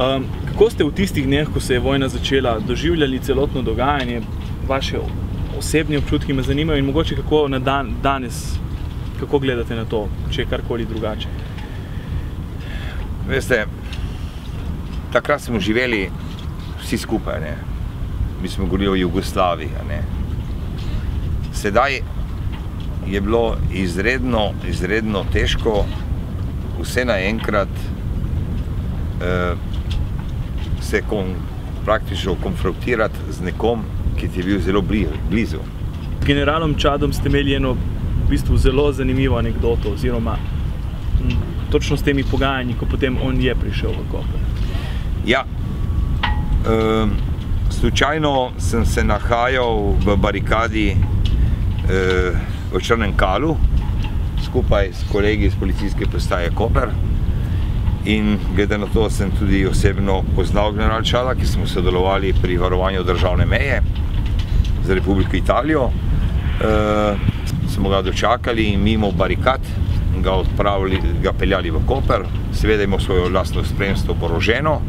Um, kako ste v tistih dneh, ko se je vojna začela, doživljali celotno dogajanje, vaše osebne občutke me zanimajo in mogoče kako na dan, danes, kako gledate na to, če je karkoli drugače? Veste, takrat smo živeli vsi skupaj, ne? mi smo govorili o Jugoslaviji. Ne? Sedaj je bilo izredno, izredno težko vse naenkrat eh, se kon, praktično konfrontirati z nekom, ki ti je bil zelo blizu. Z generalom Čadom ste imeli eno v bistvu zelo zanimivo anegdoto, oziroma m, točno s temi pogajanji, ko potem on je prišel v Koper. Ja, um, slučajno sem se nahajal v barikadi uh, v Črnem Kalu skupaj s kolegi iz policijske postaje Koper. In glede na to sem tudi osebno poznal general Čada, ki smo sodelovali pri varovanju državne meje za Republiko Italijo. E, smo ga dočakali in mimo barikad ga odpravili, ga peljali v Koper. Seveda imamo svojo vlastno spremstvo poroženo,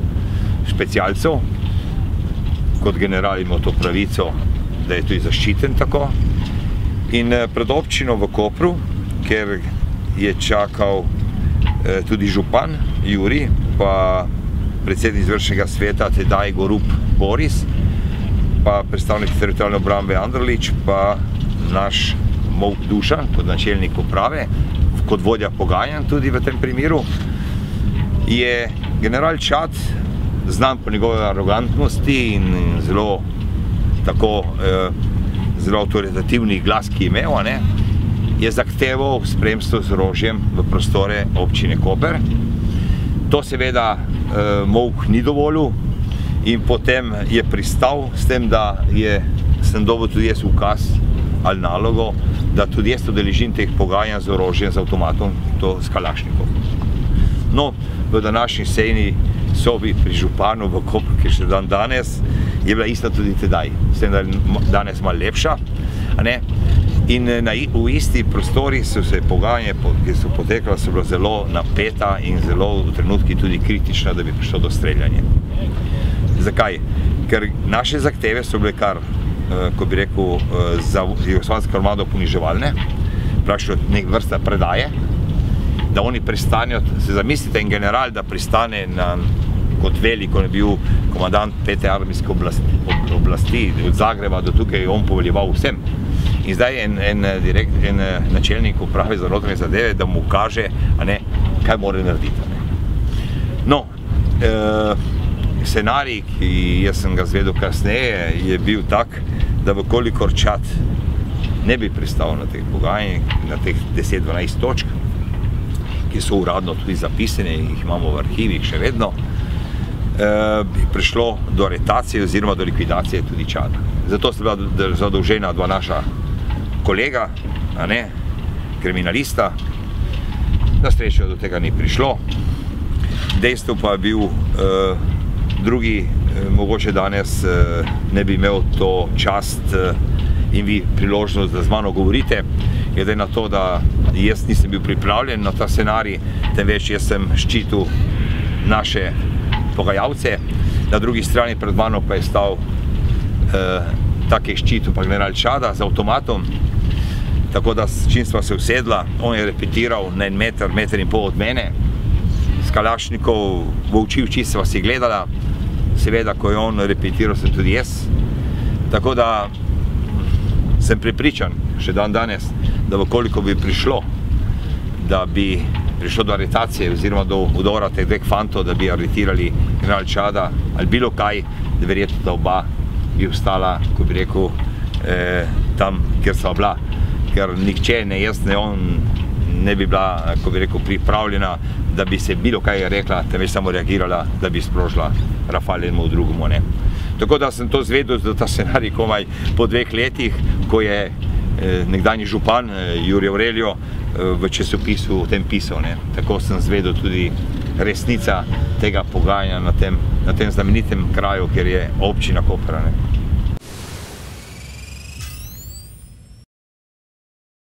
specialcev. Kot general imamo to pravico, da je tudi zaščiten tako. In pred občino v Kopru, ker je čakal eh, tudi župan Juri, pa predsednik izvršnega sveta tedaj Gorup Boris, pa predstavnik teritorijalne obrambe Andrlič, pa naš Mok Dušan kot načelnik uprave, kot vodja pogajanj tudi v tem primeru, je general Čad znan po njegove arogantnosti in zelo tako eh, zelo avtoritativni glas, ki je imel, ne, je zahteval spremstvo z orožjem v prostore občine Koper. To seveda eh, Mok ni dovolil in potem je pristal s tem, da je, sem dobil tudi jaz ukaz ali nalogo, da tudi jaz odeležim teh pogajanj z orožjem, z avtomatom, to s Kalašnikom. No, v današnji sejni sobi pri županu v Kopru, ki še dan danes, je bila ista tudi tedaj. S tem, da je danes malo lepša. Ne? In na, v isti prostori so se pogajanje, ki so potekala, so bila zelo napeta in zelo v trenutki tudi kritična, da bi prišlo do streljanja. Zakaj? Ker naše zahteve so bile kar, ko bi rekel, za Jugoslavijsko armado poniževalne, praktično nek vrsta predaje, da oni pristanejo, se zamislite en general, da pristane na, kot velik, ko je bil komandant pete armijske oblasti, oblasti od Zagreba do tukaj, on poveljeval vsem. In zdaj en, en, direkt, en načelnik uprave za notranje zadeve, da mu kaže, ne, kaj mora narediti. Ne. No, e, scenarij, ki jaz sem ga zvedel kasneje, je bil tak, da vkolikor čat ne bi pristal na teh pogajanjih, na teh 10-12 točk, ki so uradno tudi zapisane in jih imamo v arhivih še vedno, e, bi prišlo do aretacije oziroma do likvidacije tudi čada. Zato sta bila zadolžena dva naša kolega, a ne, kriminalista, na srečo do tega ni prišlo. Dejstvo pa je bil uh, drugi, uh, mogoče danes uh, ne bi imel to čast uh, in vi priložnost, da z mano govorite, glede na to, da jaz nisem bil pripravljen na ta scenarij, temveč jaz sem ščitil naše pogajalce, na drugi strani pred mano pa je stal uh, take ščitu pa general Čada z avtomatom, tako da čim sva se usedla, on je repetiral na en meter, meter in pol od mene, s Kalašnikov v oči v oči sva si gledala, seveda, ko je on repetiral, sem tudi jaz, tako da sem pripričan, še dan danes, da vkoliko bi prišlo, da bi prišlo do aretacije oziroma do udora teh dveh fantov, da bi aretirali general Čada ali bilo kaj, da verjetno da oba bi ostala, ko bi rekel, eh, tam, kjer sva bila. Ker nihče, ne jaz, ne on, ne bi bila, ko bi rekel, pripravljena, da bi se bilo kaj rekla, temveč samo reagirala, da bi sprožila Rafal enemu drugemu. Ne. Tako da sem to zvedel, da ta scenarij komaj po dveh letih, ko je eh, nekdanji župan eh, Juri Aurelio eh, v časopisu o tem pisal. Ne. Tako sem zvedel tudi resnica tega pogajanja na tem, na tem znamenitem kraju, kjer je občina Koper.